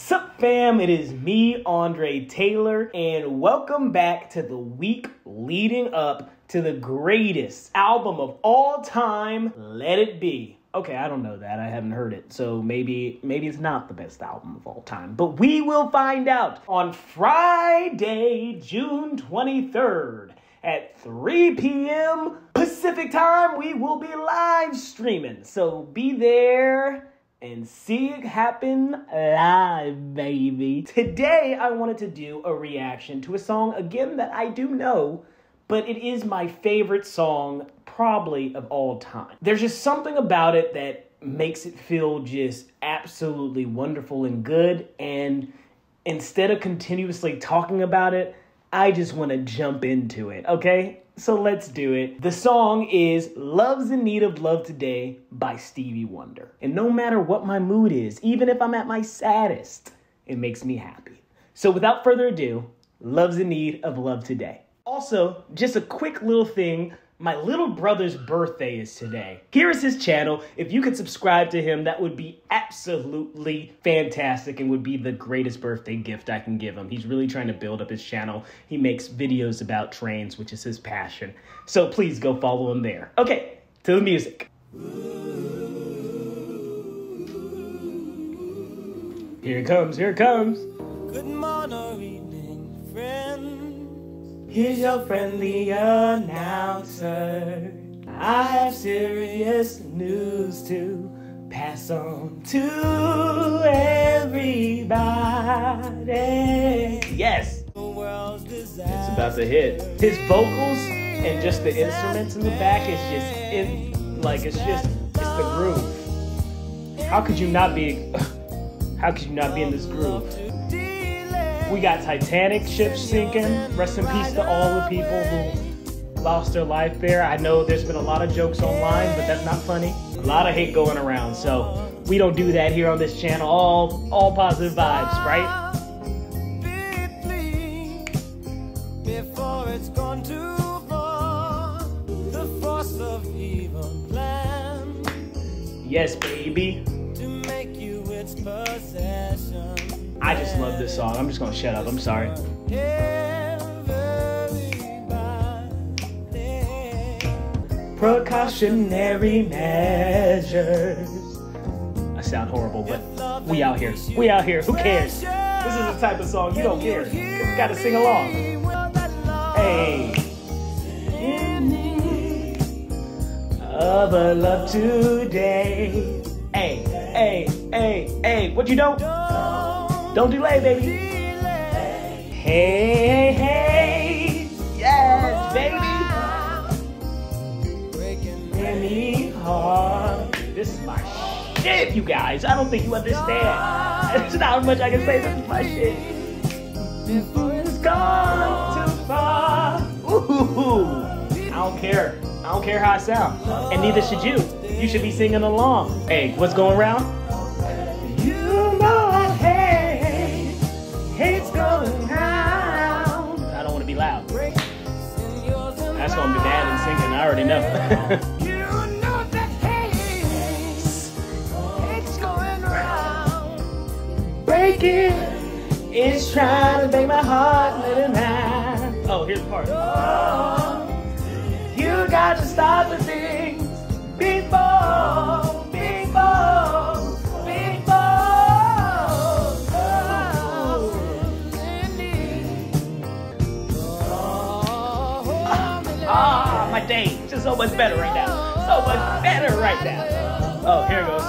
Sup fam, it is me, Andre Taylor, and welcome back to the week leading up to the greatest album of all time, Let It Be. Okay, I don't know that. I haven't heard it. So maybe maybe it's not the best album of all time. But we will find out on Friday, June 23rd at 3 p.m. Pacific time. We will be live streaming. So be there and see it happen live, baby. Today, I wanted to do a reaction to a song again that I do know, but it is my favorite song, probably of all time. There's just something about it that makes it feel just absolutely wonderful and good, and instead of continuously talking about it, I just want to jump into it, okay? So let's do it. The song is Love's in Need of Love Today by Stevie Wonder. And no matter what my mood is, even if I'm at my saddest, it makes me happy. So without further ado, Love's in Need of Love Today. Also, just a quick little thing my little brother's birthday is today. Here is his channel. If you could subscribe to him, that would be absolutely fantastic and would be the greatest birthday gift I can give him. He's really trying to build up his channel. He makes videos about trains, which is his passion. So please go follow him there. Okay, to the music. Here it comes, here it comes. Good morning, evening. Here's your friendly announcer. I have serious news to pass on to everybody. Yes, it's about to hit. His vocals and just the instruments in the back is just in like it's just it's the groove. How could you not be how could you not be in this groove? We got Titanic ships sinking. Rest in peace to all the people who lost their life there. I know there's been a lot of jokes online, but that's not funny. A lot of hate going around, so we don't do that here on this channel. All all positive vibes, right? Before it's gone too far, the force of evil plan Yes, baby. I just love this song. I'm just gonna shut up. I'm sorry. Precautionary measures. I sound horrible, but we out here. We out here. Who cares? This is the type of song you don't care. You gotta sing along. Hey. Of a love today. Hey, hey, hey, hey. What you don't? Don't delay, baby. Hey, hey, hey. Yes, baby. Any harm. This is my shit, you guys. I don't think you understand. There's not much I can say. This is my shit. It's gone too far. Ooh. I don't care. I don't care how I sound. And neither should you. You should be singing along. Hey, what's going around? I already know. You know that hate's, hate's going around. Breaking is trying to break my heart, let it out. Oh, here's the part. You got to stop the stage. It's so much better right now. So much better right now. Oh, here it goes.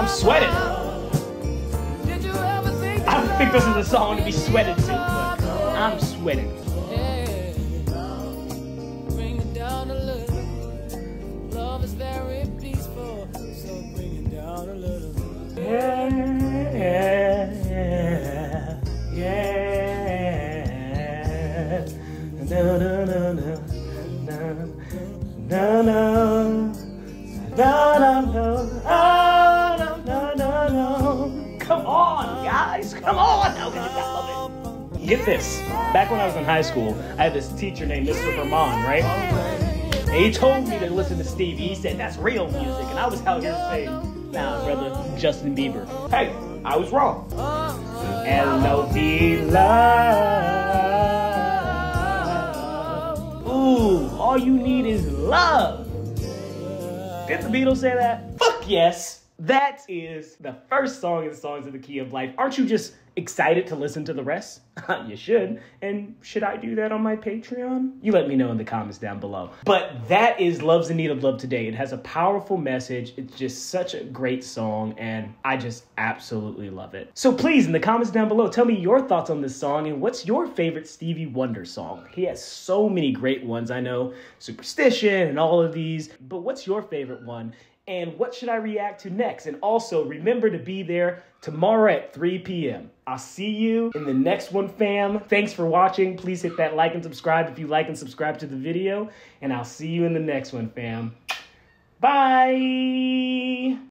I'm sweating. I don't think this is a song to be sweated to, but I'm sweating. No, no, no, oh, no, no, no, no. Come on, guys, come on! How could you love it? get this. Back when I was in high school, I had this teacher named Mr. Vermon, right? And he told me to listen to Stevie. He said, that's real music. And I was out here saying, nah, brother, Justin Bieber. Hey, I was wrong. L-O-V love. All you need is love. Did the Beatles say that? Fuck yes. That is the first song in Songs of the Key of Life. Aren't you just excited to listen to the rest? you should. And should I do that on my Patreon? You let me know in the comments down below. But that is Love's in Need of Love Today. It has a powerful message. It's just such a great song, and I just absolutely love it. So please, in the comments down below, tell me your thoughts on this song and what's your favorite Stevie Wonder song? He has so many great ones. I know Superstition and all of these, but what's your favorite one? and what should I react to next? And also remember to be there tomorrow at 3 p.m. I'll see you in the next one, fam. Thanks for watching. Please hit that like and subscribe if you like and subscribe to the video. And I'll see you in the next one, fam. Bye.